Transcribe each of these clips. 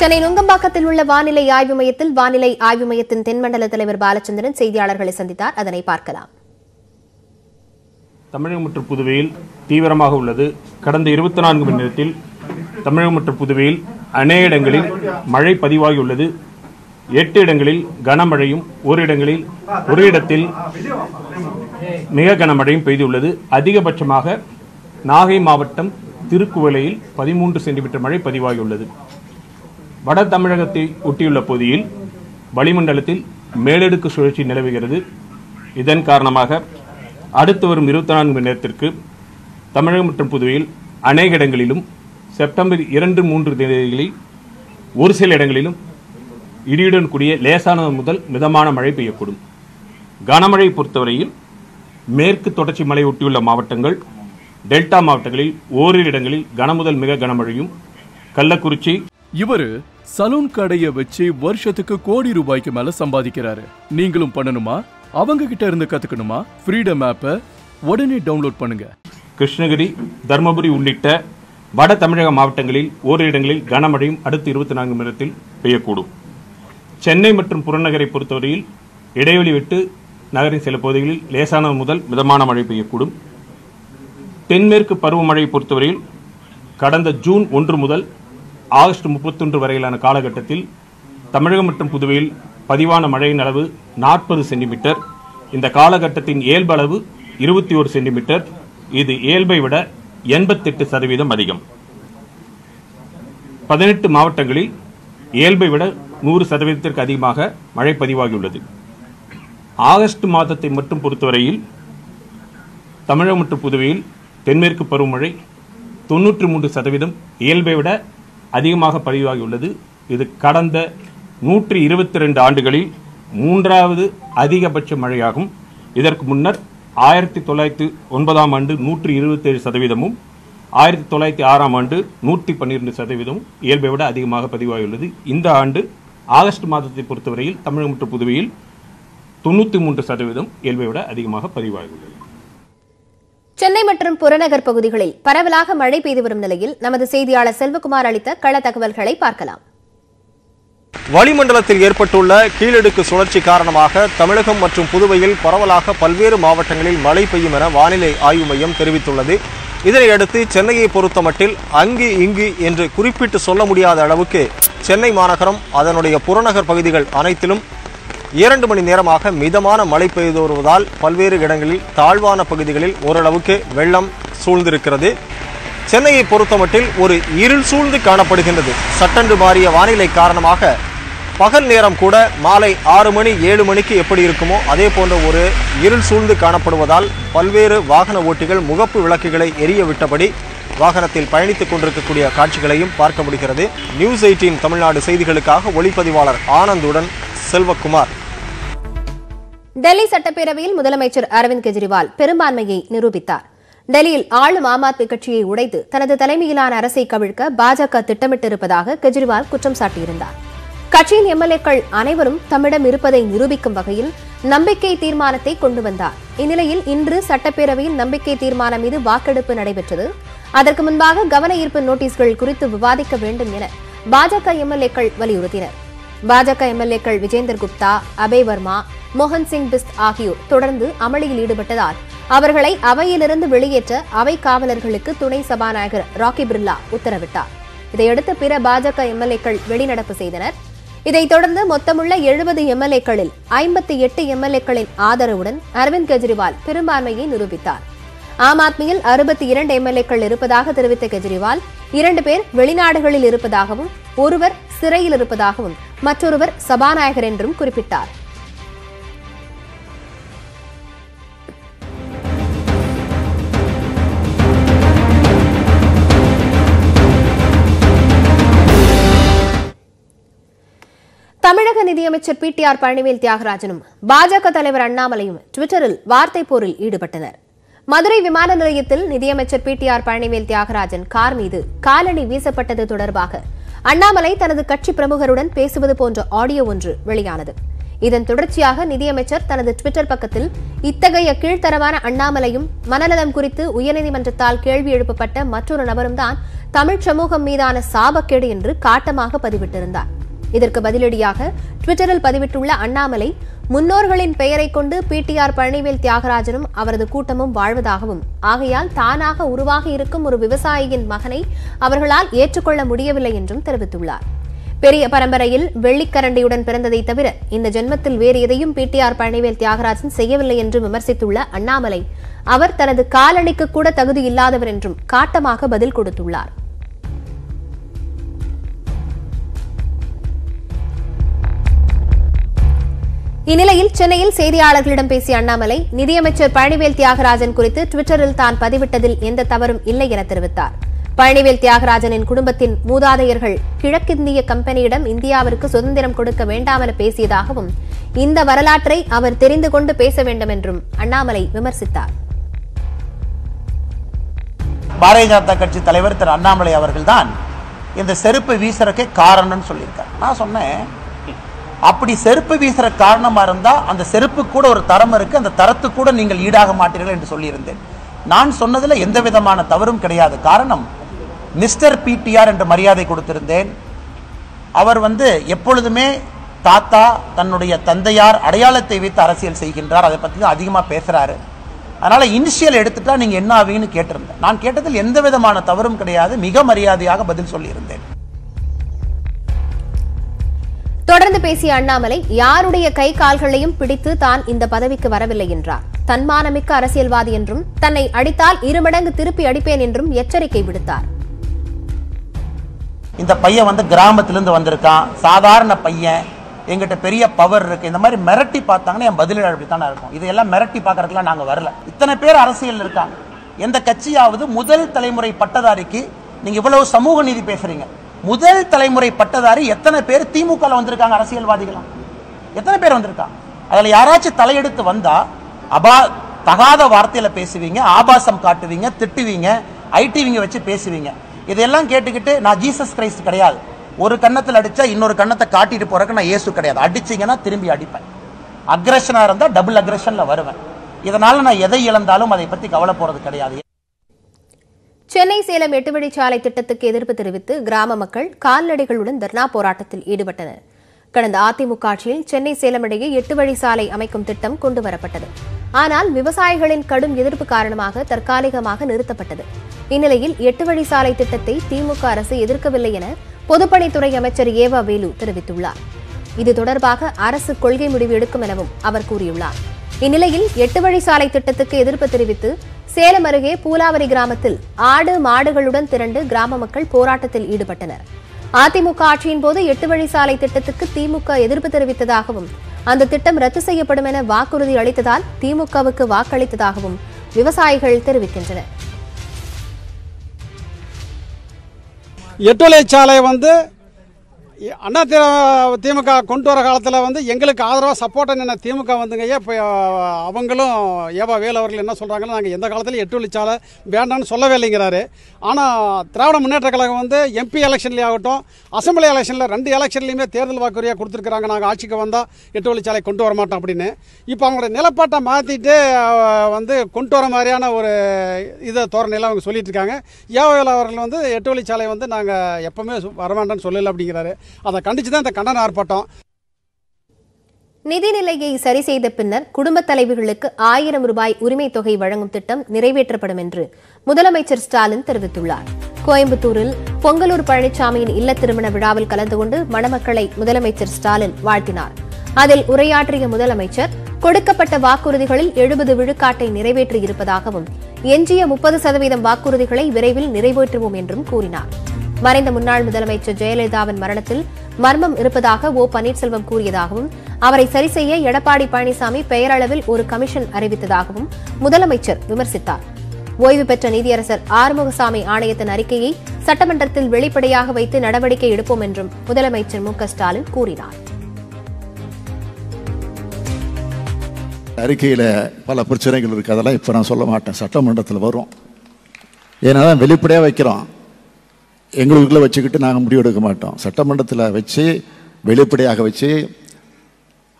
சென்னை நுங்கம்பாக்கத்தில் உள்ள வானிலை ஆய்வு மையத்தில் வானிலை ஆய்வு மையத்தின் தென்மண்டல தலைவர் பாலச்சந்திரன் செய்தியாளர்களை சந்தித்தார். அதனை பார்க்கலாம். தமிழகம் மற்றும் புதுவையில் தீவிரமாக உள்ளது. கடந்த இருபத்தி நான்கு மணி நேரத்தில் தமிழகம் மற்றும் புதுவையில் அநேக இடங்களில் மழை பதிவாகியுள்ளது எட்டு இடங்களில் கனமழையும் ஒரு இடங்களில் ஒரு இடத்தில் மிக கனமழையும் பெய்துள்ளது. அதிகபட்சமாக நாகை மாவட்டம் திருக்குவளையில் பதிமூன்று சென்டிமீட்டர் மழை பதிவாகியுள்ளது வட தமிழகத்தை ஒட்டியுள்ள பகுதியில் வளிமண்டலத்தில் மேலடுக்கு சுழற்சி நிலவுகிறது. இதன் காரணமாக அடுத்து வரும் இருபத்தி நான்கு மணி நேரத்திற்கு தமிழகம் மற்றும் புதுவையில் அநேக இடங்களிலும் செப்டம்பர் இரண்டு மூன்று தேதிகளில் ஒரு சில இடங்களிலும் இடியுடன் கூடிய லேசானது முதல் மிதமான மழை பெய்யக்கூடும். கனமழை பொறுத்தவரையில் மேற்கு தொடர்ச்சி மலை ஒட்டியுள்ள மாவட்டங்கள் டெல்டா மாவட்டங்களில் ஓரிரு இடங்களில் கனமுதல் மிக கனமழையும் கள்ளக்குறிச்சி இவரு சலூன் கடைய வச்சு வருஷத்துக்கு கோடி ரூபாய்க்கு மேல சம்பாதிக்கிறாரு. நீங்களும் பண்ணணுமா? அவங்க கிட்ட இருந்து கத்துக்கணுமா? ஃப்ரீடம் ஆப்பை உடனே டவுன்லோட் பண்ணுங்க. கிருஷ்ணகிரி தருமபுரி உள்ளிட்ட வட தமிழக மாவட்டங்களில் ஓரிரு இடங்களில் கனமழையும் அடுத்த இருபத்தி நான்கு மணி நேரத்தில் பெய்யக்கூடும். சென்னை மற்றும் புறநகரை பொறுத்தவரையில் இடைவெளி விட்டு நகரின் சில பகுதிகளில் லேசான முதல் மிதமான மழை பெய்யக்கூடும். தென்மேற்கு பருவமழையை பொறுத்தவரையில் கடந்த ஜூன் ஒன்று முதல் ஆகஸ்ட் முப்பத்தொன்று வரையிலான காலகட்டத்தில் தமிழகம் மற்றும் புதுவையில் பதிவான மழையின் அளவு நாற்பது சென்டிமீட்டர். இந்த காலகட்டத்தின் இயல்பு அளவு இருபத்தி ஒரு சென்டிமீட்டர். இது இயல்பை விட எண்பத்தெட்டு சதவீதம் அதிகம். பதினெட்டு மாவட்டங்களில் இயல்பை விட நூறு சதவீதத்திற்கு அதிகமாக மழை பதிவாகியுள்ளது. ஆகஸ்ட் மாதத்தை மட்டும் பொறுத்தவரையில் தமிழகம் மற்றும் புதுவையில் தென்மேற்கு பருவமழை தொன்னூற்றி மூன்று சதவீதம். இயல்பை விட அதிகமாக பதிவாகியுள்ளது இது கடந்த நூற்றி இருபத்தி ரெண்டு ஆண்டுகளில் மூன்றாவது அதிகபட்ச மழையாகும். இதற்கு முன்னர் ஆயிரத்தி தொள்ளாயிரத்தி ஒன்பதாம் ஆண்டு நூற்றி இருபத்தேழு சதவீதமும் ஆயிரத்தி தொள்ளாயிரத்தி ஆறாம் ஆண்டு நூற்றி பன்னிரெண்டு சதவீதமும் இயல்பை விட அதிகமாக பதிவாகியுள்ளது. இந்த ஆண்டு ஆகஸ்ட் மாதத்தை பொறுத்தவரையில் தமிழகம் மற்றும் புதுவையில் தொண்ணூற்றி மூன்று சதவீதம் இயல்பை விட அதிகமாக பதிவாகியுள்ளது. சென்னை மற்றும் புறநகர் பகுதிகளில் பரவலாக மழை பெய்து வரும் நிலையில் நமது செய்தியாளர் செல்வகுமார் அளித்த கள தகவல்களை பார்க்கலாம். வளிமண்டலத்தில் ஏற்பட்டுள்ள கீழடுக்கு சுழற்சி காரணமாக தமிழகம் மற்றும் புதுவையில் பரவலாக பல்வேறு மாவட்டங்களில் மழை பெய்யும் என வானிலை ஆய்வு மையம் தெரிவித்துள்ளது. இதனையடுத்து சென்னையை பொறுத்தமட்டில் அங்கு இங்கு என்று குறிப்பிட்டு சொல்ல முடியாத அளவுக்கு சென்னை மாநகரம் அதனுடைய புறநகர் பகுதிகள் அனைத்திலும் இரண்டு மணி நேரமாக மிதமான மழை பெய்து வருவதால் பல்வேறு இடங்களில் தாழ்வான பகுதிகளில் ஓரளவுக்கு வெள்ளம் சூழ்ந்திருக்கிறது. சென்னையை பொறுத்தமட்டில் ஒரு இருள் சூழ்ந்து காணப்படுகின்றது. சட்டென்று மாறிய வானிலை காரணமாக பகல் நேரம் கூட மாலை ஆறு மணி ஏழு மணிக்கு எப்படி இருக்குமோ அதே போன்ற ஒரு இருள் சூழ்ந்து காணப்படுவதால் பல்வேறு வாகன ஓட்டிகள் முகப்பு விளக்குகளை எரிய விட்டபடி வாகனத்தில் பயணித்துக் கொண்டிருக்கக்கூடிய காட்சிகளையும் பார்க்க முடிகிறது. நியூஸ் எயிட்டீன் தமிழ்நாடு செய்திகளுக்காக ஒளிப்பதிவாளர் ஆனந்துடன் செல்வகுமார். டெல்லி சட்டப்பேரவையில் முதலமைச்சர் அரவிந்த் கெஜ்ரிவால் பெரும்பான்மையை நிரூபித்தார். டெல்லியில் ஆளும் ஆம் ஆத்மி கட்சியை உடைத்து தனது தலைமையிலான அரசை கவிழ்க்க பாஜக திட்டமிட்டிருப்பதாக கெஜ்ரிவால் குற்றம் சாட்டியிருந்தார். கட்சியின் எம்எல்ஏக்கள் அனைவரும் தம்மிடம் இருப்பதை நிரூபிக்கும் வகையில் நம்பிக்கை தீர்மானத்தை கொண்டு வந்தார். இந்நிலையில் இன்று சட்டப்பேரவையில் நம்பிக்கை தீர்மானம் மீது வாக்கெடுப்பு நடைபெற்றது. அதற்கு முன்பாக கவன ஈர்ப்பு நோட்டீஸ்கள் குறித்து விவாதிக்க வேண்டும் என பாஜக எம்எல்ஏக்கள் வலியுறுத்தினர். பாஜக எம்எல்ஏக்கள் விஜேந்தர் குப்தா அபய் வர்மா மோகன் சிங் பிஸ்த் ஆகியோர் தொடர்ந்து அமளியில் ஈடுபட்டதால் அவர்களை அவையிலிருந்து வெளியேற்ற அவை காவலர்களுக்கு துணை சபாநாயகர் ராக்கி பிர்லா உத்தரவிட்டார். இதையடுத்து பிற பாஜக எம்எல்ஏக்கள் வெளிநடப்பு செய்தனர். இதைத் தொடர்ந்து மொத்தமுள்ள எழுபது எம்எல்ஏக்களில் ஐம்பத்தி எட்டு எம்எல்ஏக்களின் ஆதரவுடன் அரவிந்த் கெஜ்ரிவால் பெரும்பான்மையை நிரூபித்தார். ஆம் ஆத்மியில் அறுபத்தி இரண்டு எம்எல்ஏக்கள் இருப்பதாக தெரிவித்த கெஜ்ரிவால் இரண்டு பேர் வெளிநாடுகளில் இருப்பதாகவும் ஒருவர் சிறையில் இருப்பதாகவும் மற்றொருவர் சபாநாயகர் என்றும் குறிப்பிட்டார். தமிழக நிதியமைச்சர் பி டி ஆர் பழனிவேல் தியாகராஜனும் பாஜக தலைவர் அண்ணாமலையும் டுவிட்டரில் வார்த்தை போரில் ஈடுபட்டனர். மதுரை விமான நிலையத்தில் நிதியமைச்சர் P. T. R. Palanivel Thiagarajan car மீது காலணி வீசப்பட்டது தொடர்பாக அண்ணாமலை தனது கட்சி பிரமுகருடன் பேசுவது போன்ற ஆடியோ ஒன்று வெளியானது. இதன் தொடர்ச்சியாக நிதியமைச்சர் தனது டுவிட்டர் பக்கத்தில் இத்தகைய கீழ்த்தரமான அண்ணாமலையும் மனநலம் குறித்து உயர்நீதிமன்றத்தால் கேள்வி எழுப்பப்பட்ட மற்றொரு நபரும் தான் தமிழ் சமூகம் மீதான சாபக்கேடு என்று காட்டமாக பதிவிட்டிருந்தார். இதற்கு பதிலடியாக ட்விட்டரில் பதிவிட்டுள்ள அண்ணாமலை முன்னோர்களின் பெயரை கொண்டு பிடிஆர் பழனிவேல் தியாகராஜனும் அவரது கூட்டமும் வாழ்வதாகவும் ஆகையால் தானாக உருவாகி இருக்கும் ஒரு விவசாயியின் மகனை அவர்களால் ஏற்றுக்கொள்ள முடியவில்லை என்றும் தெரிவித்துள்ளார். பெரிய பரம்பரையில் வெள்ளிக்கரண்டியுடன் பிறந்ததை தவிர இந்த ஜென்மத்தில் வேறு எதையும் பிடிஆர் பழனிவேல் தியாகராஜன் செய்யவில்லை என்று விமர்சித்துள்ள அண்ணாமலை அவர் தனது காலணிக்கு கூட தகுதி இல்லாதவர் என்றும் காட்டமாக பதில் கொடுத்துள்ளார். இந்நிலையில் சென்னையில் செய்தியாளர்களிடம் பேசிய அண்ணாமலை நிதியமைச்சர் பழனிவேல் தியாகராஜன் குறித்து டுவிட்டரில் தான் பதிவிட்டதில் எந்த தவறும் இல்லை என தெரிவித்தார். பழனிவேல் தியாகராஜனின் குடும்பத்தின் மூதாதையர்கள் கிழக்கிந்திய கம்பெனியிடம் இந்தியாவிற்கு சுதந்திரம் கொடுக்க வேண்டாம் என பேசியதாகவும் இந்த வரலாற்றை அவர் தெரிந்து கொண்டு பேச வேண்டும் என்றும் அண்ணாமலை விமர்சித்தார். பாரதிய ஜனதா கட்சி தலைவர் திரு அண்ணாமலை அவர்கள்தான் இந்த செருப்பு வீசுறதுக்கு காரணம்னு சொல்லியிருக்கார். நான் சொன்னேன் அப்படி செருப்பு வீசுற காரணமா இருந்தா அந்த செருப்பு கூட ஒரு தரம் இருக்கு அந்த தரத்து கூட நீங்கள் ஈடாக மாட்டீர்கள் என்று சொல்லியிருந்தேன். நான் சொன்னதுல எந்த விதமான தவறும் கிடையாது. காரணம் மிஸ்டர் பிடிஆர் என்று மரியாதை கொடுத்திருந்தேன். அவர் வந்து எப்பொழுதுமே தாத்தா தன்னுடைய தந்தையார் அடையாளத்தை வைத்து அரசியல் செய்கின்றார். அதை பற்றி தான் அதிகமாக பேசுகிறாரு அதனால் இனிஷியல் எடுத்துட்டா நீங்கள் என்ன ஆவீங்கன்னு கேட்டிருந்தேன். நான் கேட்டதில் எந்த விதமான தவறும் கிடையாது. மிக மரியாதையாக பதில் சொல்லியிருந்தேன். தொடர்ந்து பேசிய அண்ணாமலை யாருடைய கை கால்களையும் பிடித்து தான் இந்த பதவிக்கு வரவில்லை என்றார். தன்மானமிக்க அரசியல்வாதி என்றும் தன்னை அடித்தால் இருமடங்கு திருப்பி அடிப்பேன் என்றும் எச்சரிக்கை விடுத்தார். இந்த பையன் வந்து கிராமத்திலிருந்து வந்திருக்கான். சாதாரண பையன். எங்கிட்ட பெரிய பவர் இருக்கு. இந்த மாதிரி மிரட்டி பார்த்தாங்கன்னா என் பதில் அப்படித்தானே இருக்கும். இதையெல்லாம் மிரட்டி பார்க்கறதுக்குலாம் நாங்கள் வரல. இத்தனை பேர் அரசியல் இருக்காங்க. எந்த கட்சியாவது முதல் தலைமுறை பட்டதாரிக்கு நீங்கள் இவ்வளவு சமூக நீதி பேசுறீங்க. முதல் தலைமுறை பட்டதாரி எத்தனை பேர் திமுக வந்திருக்காங்க அரசியல்வாதிகளா? எத்தனை பேர் வந்திருக்காங்க அதில் யாராச்சும் தலையெடுத்து வந்தா அபா தகாத வார்த்தையில பேசுவீங்க ஆபாசம் காட்டுவீங்க திட்டுவீங்க ஐடிவிங்க வச்சு பேசுவீங்க. இதெல்லாம் கேட்டுக்கிட்டு நான் ஜீசஸ் கிரைஸ்ட் கிடையாது. ஒரு கன்னத்தில் அடிச்சா இன்னொரு கன்னத்தை காட்டிட்டு போறதுக்கு நான் இயேசு கிடையாது. அடிச்சீங்கன்னா திரும்பி அடிப்பேன். அக்ரஷனா இருந்தா டபுள் அக்ரஷன்ல வருவேன். இதனால நான் எதை இழந்தாலும் அதை பத்தி கவலை போறது கிடையாது. சென்னை சேலம் எட்டு வழிச்சாலை திட்டத்துக்கு எதிர்ப்பு தெரிவித்து கிராம மக்கள் கால்நடைகளுடன் தர்ணா போராட்டத்தில் ஈடுபட்டனர். கடந்த அதிமுக ஆட்சியில் சென்னை சேலம் இடையே எட்டு வழி சாலை அமைக்கும் திட்டம் கொண்டுவரப்பட்டது. ஆனால் விவசாயிகளின் கடும் எதிர்ப்பு காரணமாக தற்காலிகமாக நிறுத்தப்பட்டது. இந்நிலையில் எட்டு வழி சாலை திட்டத்தை திமுக அரசு எதிர்க்கவில்லை என பொதுப்பணித்துறை அமைச்சர் ஏவா வேலு தெரிவித்துள்ளார். இது தொடர்பாக அரசு கொள்கை முடிவு எடுக்கும் எனவும் அவர் கூறியுள்ளார். இந்நிலையில் எட்டு வழி சாலை திட்டத்துக்கு எதிர்ப்பு தெரிவித்து சேலம் அருகே பூலாவரி கிராமத்தில் ஆடு மாடுகளுடன் திரண்டு கிராம மக்கள் போராட்டத்தில் ஈடுபட்டனர். அதிமுக ஆட்சியின் போது எட்டு வழி சாலை திட்டத்துக்கு திமுக எதிர்ப்பு தெரிவித்ததாகவும் அந்த திட்டம் ரத்து செய்யப்படும் என வாக்குறுதி அளித்ததால் திமுகவுக்கு வாக்களித்ததாகவும் விவசாயிகள் தெரிவிக்கின்றனர். எட்டுவலை சாலை வந்து அண்ணா திமுக கொண்டு வர காலத்தில் வந்து எங்களுக்கு ஆதரவாக சப்போர்ட்டாக நின்ன திமுக வந்துங்க இப்போ அவங்களும் ஏவா வேல் அவர்கள் என்ன சொல்கிறாங்கன்னா நாங்கள் எந்த காலத்திலையும் எட்டு வழிச்சாலை வேண்டாம்னு சொல்லவே இல்லைங்கிறாரு. ஆனால் திராவிட முன்னேற்ற கழகம் வந்து எம்பி எலெக்ஷன்லேயே ஆகட்டும் அசம்பிளி எலெக்ஷனில் ரெண்டு எலெக்ஷன்லையுமே தேர்தல் வாக்குறுதியாக கொடுத்துருக்குறாங்க. நாங்கள் ஆட்சிக்கு வந்தால் எட்டு வழிச்சாலை கொண்டு வர மாட்டோம் அப்படின்னு. இப்போ அவங்களோட நிலப்பாட்டை மாற்றிட்டு வந்து கொண்டு வர மாதிரியான ஒரு இதை தோரணையில் அவங்க சொல்லிட்டு இருக்காங்க. ஏவா வேல் அவர்கள் வந்து எட்டு வழிச்சாலை வந்து நாங்கள் எப்போவுமே வர வேண்டாம்னு சொல்லலை அப்படிங்கிறாரு. அதை கண்டிச்சு தான் இந்த கண்டன ஆர்ப்பாட்டம். நிதிநிலையை சரி செய்த பின்னர் குடும்பத் தலைவர்களுக்கு ஆயிரம் ரூபாய் உரிமை தொகை வழங்கும் திட்டம் நிறைவேற்றப்படும் என்று முதலமைச்சர் ஸ்டாலின் தெரிவித்துள்ளார். கோயம்புத்தூரில் பொங்கலூர் பழனிசாமியின் இல்ல திருமண விழாவில் கலந்து கொண்டு மணமக்களை முதலமைச்சர் ஸ்டாலின் வாழ்த்தினார். அதில் உரையாற்றிய முதலமைச்சர் கொடுக்கப்பட்ட வாக்குறுதிகளில் எழுபது விழுக்காட்டை நிறைவேற்றியிருப்பதாகவும் எஞ்சிய முப்பது சதவீதம் வாக்குறுதிகளை விரைவில் நிறைவேற்றுவோம் என்றும் கூறினார். மறைந்த முன்னாள் முதலமைச்சர் ஜெயலலிதாவின் மரணத்தில் மர்மம் இருப்பதாக ஓ பன்னீர்செல்வம் கூறியதாகவும் அவரை சரி செய்ய எடப்பாடி பழனிசாமி பெயரளவில் ஒரு கமிஷன் அறிவித்ததாகவும் முதலமைச்சர் விமர்சித்தார். ஓய்வு பெற்ற நீதியரசர் ஆறுமுகசாமி ஆணையத்தின் அறிக்கையை சட்டமன்றத்தில் வெளிப்படையாக வைத்து நடவடிக்கை எடுப்போம் என்றும் முதலமைச்சர் மு ஸ்டாலின் கூறினார். அறிக்கையில் பல பிரச்சனைகள் இருக்குது அதெல்லாம் இப்போ நான் சொல்ல மாட்டேன். சட்டமன்றத்தில் வரும். ஏன்னா தான் வெளிப்படையாக வைக்கிறோம். எங்களுக்குள்ளே வச்சுக்கிட்டு நாங்கள் முடிவெடுக்க மாட்டோம். சட்டமன்றத்தில் வச்சு வெளிப்படையாக வச்சு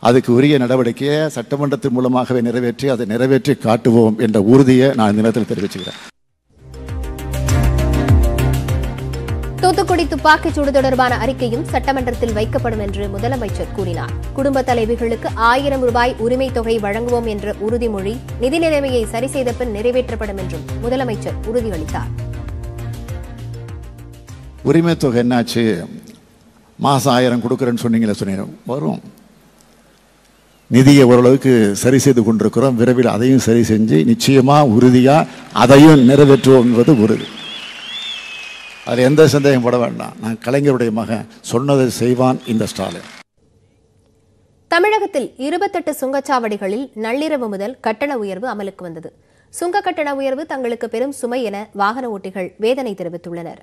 அதுக்கு உரிய நடவடிக்கையை சட்டமன்றத்தின் மூலமாகவே நிறைவேற்றி அதை நிறைவேற்றி காட்டுவோம் என்ற உறுதியை நான் இந்த நேரத்தில் தெரிவிச்சுக்கிறேன். தூத்துக்குடி துப்பாக்கிச் சூடு தொடர்பான அறிக்கையும் சட்டமன்றத்தில் வைக்கப்படும் என்று முதலமைச்சர் கூறினார். குடும்ப தலைவிகளுக்கு ஆயிரம் ரூபாய் உரிமைத் தொகை வழங்குவோம் என்ற உறுதிமொழி நிதி நிலைமையை சரி செய்த பின் நிறைவேற்றப்படும் என்றும் முதலமைச்சர் உறுதியளித்தார். உரிமை தொகை என்னாச்சு? மாதம் ஆயிரம் கொடுக்குறேன்னு சொன்னீங்களே சொன்னீங்க வரும். நிதியை ஓரளவுக்கு சரி செய்து கொண்டிருக்கிறோம். விரைவில் அதையும் சரி செஞ்சு நிச்சயமாக உறுதியாக அதையும் நிறைவேற்றுவோம் என்பது உறுதி அதில் எந்த சந்தேகம் பட வேண்டாம். நான் கலைஞருடைய மகன். சொன்னதை செய்வான் இந்த ஸ்டாலின். தமிழகத்தில் இருபத்தெட்டு சுங்கச்சாவடிகளில் நள்ளிரவு முதல் கட்டண உயர்வு அமலுக்கு வந்தது. சுங்க கட்டண உயர்வு தங்களுக்கு பெரும் சுமை என வாகன ஓட்டிகள் வேதனை தெரிவித்துள்ளனர்.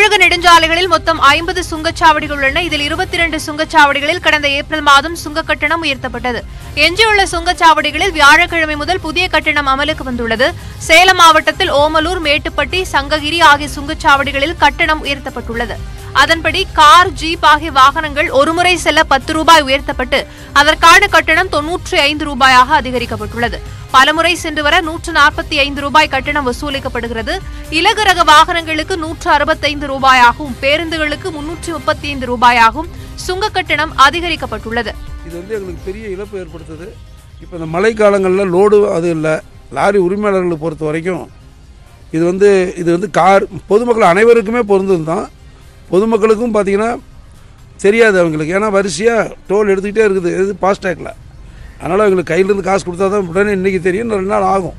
தமிழக நெடுஞ்சாலைகளில் மொத்தம் ஐம்பது சுங்கச்சாவடிகள் உள்ளன. இதில் இருபத்தி இரண்டு சுங்கச்சாவடிகளில் கடந்த ஏப்ரல் மாதம் சுங்க கட்டணம் உயர்த்தப்பட்டது. எஞ்சியுள்ள சுங்கச்சாவடிகளில் வியாழக்கிழமை முதல் புதிய கட்டணம் அமலுக்கு வந்துள்ளது. சேலம் மாவட்டத்தில் ஓமலூர் மேட்டுப்பட்டி சங்ககிரி ஆகிய சுங்கச்சாவடிகளில் கட்டணம் உயர்த்தப்பட்டுள்ளது. அதன்படி கார் ஜீப் ஆகிய வாகனங்கள் ஒருமுறை செல்ல பத்து ரூபாய் உயர்த்தப்பட்டு அதற்கான கட்டணம் தொன்னூற்றி ஐந்து ரூபாயாக அதிகரிக்கப்பட்டுள்ளது. பலமுறை சென்று வர நூற்று நாற்பத்தி ஐந்து ரூபாய் கட்டணம் வசூலிக்கப்படுகிறது. இலகு ரக வாகனங்களுக்கு நூற்று அறுபத்தைந்து ரூபாயாகவும் பேருந்துகளுக்கு முன்னூற்றி முப்பத்தி ஐந்து ரூபாயாகவும் சுங்க கட்டணம் அதிகரிக்கப்பட்டுள்ளது. இது வந்து எங்களுக்கு பெரிய இழப்பு ஏற்படுத்துது. இப்போ இந்த மழை காலங்களில் லோடு அது இல்லை. லாரி உரிமையாளர்களை பொறுத்த வரைக்கும் இது வந்து இது வந்து கார் பொதுமக்கள் அனைவருக்குமே பொருந்தது தான். பொதுமக்களுக்கும் பார்த்தீங்கன்னா தெரியாது அவங்களுக்கு. ஏன்னா வரிசையாக டோல் எடுத்துக்கிட்டே இருக்குது. இது ஃபாஸ்டேக்கில் அதனால் அவங்களுக்கு கையிலேருந்து காசு கொடுத்தா தான் உடனே இன்றைக்கி தெரியும். ரெண்டு நாள் ஆகும்.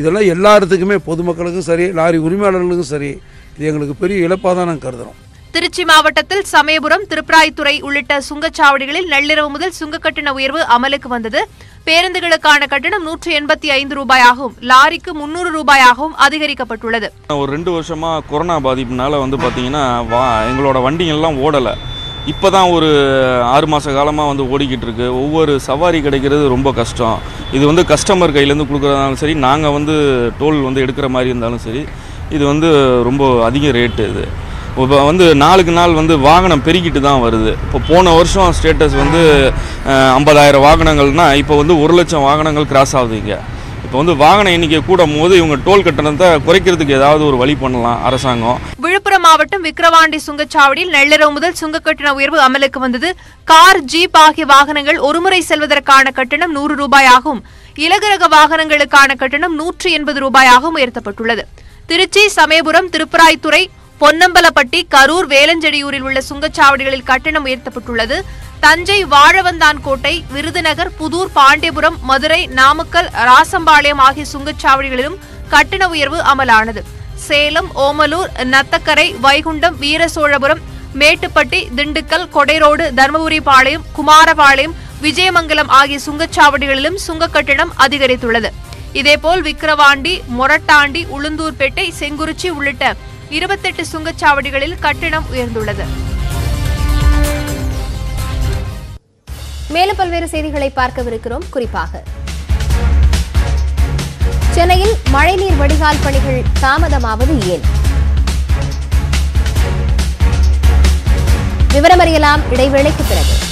இதெல்லாம் எல்லாத்துக்குமே பொதுமக்களுக்கும் சரி லாரி உரிமையாளர்களுக்கும் சரி இது எங்களுக்கு பெரிய இழப்பாக தான் நாங்கள் கருதுகிறோம் திருச்சி மாவட்டத்தில் சமயபுரம் திருப்பராய்த்துறை உள்ளிட்ட சுங்கச்சாவடிகளில் நள்ளிரவு முதல் சுங்க கட்டண உயர்வு அமலுக்கு வந்தது. பேருந்துகளுக்கான கட்டணம் நூற்றி எண்பத்தி ஐந்து ரூபாயாகவும் லாரிக்கு முன்னூறு ரூபாயாகவும் அதிகரிக்கப்பட்டுள்ளது. ஒரு ரெண்டு வருஷமாக கொரோனா பாதிப்புனால வந்து பார்த்தீங்கன்னா வா எங்களோட வண்டிகள்லாம் ஓடலை. இப்போ தான் ஒரு ஆறு மாத காலமாக வந்து ஓடிக்கிட்டு இருக்கு ஒவ்வொரு சவாரி கிடைக்கிறது ரொம்ப கஷ்டம். இது வந்து கஸ்டமர் கையிலேருந்து கொடுக்குறதாலும் சரி நாங்கள் வந்து டோல் வந்து எடுக்கிற மாதிரி இருந்தாலும் சரி இது வந்து ரொம்ப அதிக ரேட்டு இது. இப்போ வந்து நாளுக்கு நாள் வந்து வாகனம் பெருகிட்டு தான் வருது. இப்போ போன வருஷம் ஸ்டேட்டஸ் வந்து ஐம்பதாயிரம் வாகனங்கள்னா இப்போ வந்து ஒரு லட்சம் வாகனங்கள் கிராஸ் ஆகுது இங்கே இப்போ வந்து வாகன எண்ணிக்கை கூடும் போது இவங்க டோல் கட்டணத்தை குறைக்கிறதுக்கு ஏதாவது ஒரு வழி பண்ணலாம் அரசாங்கம். விழுப்புரம் மாவட்டம் விக்கிரவாண்டி சுங்கச்சாவடியில் நள்ளிரவு முதல் சுங்க கட்டண உயர்வு அமலுக்கு வந்தது. கார் ஜீப் ஆகிய வாகனங்கள் ஒருமுறை செல்வதற்கான கட்டணம் நூறு ரூபாயாகவும் இலகுரக வாகனங்களுக்கான கட்டணம் நூற்றி எண்பது ரூபாயாகவும் உயர்த்தப்பட்டுள்ளது. திருச்சி சமயபுரம் திருப்பராய்த்துறை பொன்னம்பலப்பட்டி கரூர் வேலஞ்செடியூரில் உள்ள சுங்கச்சாவடிகளில் கட்டணம் உயர்த்தப்பட்டுள்ளது. தஞ்சை வாழவந்தான் கோட்டை விருதுநகர் புதூர் பாண்டியபுரம் மதுரை நாமக்கல் ராசம்பாளையம் ஆகிய சுங்கச்சாவடிகளிலும் கட்டண உயர்வு அமலானது. சேலம் ஓமலூர் நத்தக்கரை வைகுண்டம் வீரசோழபுரம் மேட்டுப்பட்டி திண்டுக்கல் கொடைரோடு தருமபுரி பாளையம் குமாரபாளையம் விஜயமங்கலம் ஆகிய சுங்கச்சாவடிகளிலும் சுங்க கட்டணம் அதிகரித்துள்ளது. இதேபோல் விக்கிரவாண்டி மொரட்டாண்டி உளுந்தூர்பேட்டை செங்குறிச்சி உள்ளிட்ட இருபத்தெட்டு சுங்கச்சாவடிகளில் கட்டணம் உயர்ந்துள்ளது. மேலும் பல்வேறு செய்திகளை பார்க்கவிருக்கிறோம். குறிப்பாக சென்னையில் மழைநீர் வடிகால் பணிகள் தாமதமாவது ஏன்? விவரமறியலாம் இடைவேளைக்கு பிறகு.